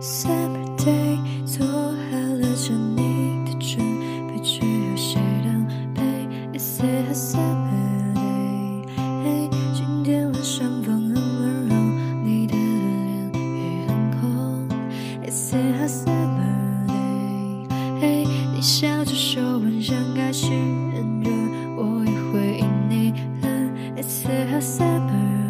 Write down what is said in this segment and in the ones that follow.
Summer day，做好了着你的准备，只有谁当陪？It's a summer day，嘿，今天晚上风很温柔，你的脸也很红。It's a summer day，嘿，你笑着说晚上开始很热，我也会因你冷。It's a summer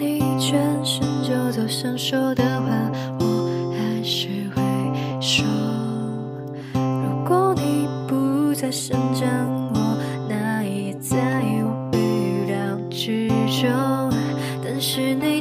你转身就走，想说的话我还是会说。如果你不再想见我，那也在我预料之中。但是你。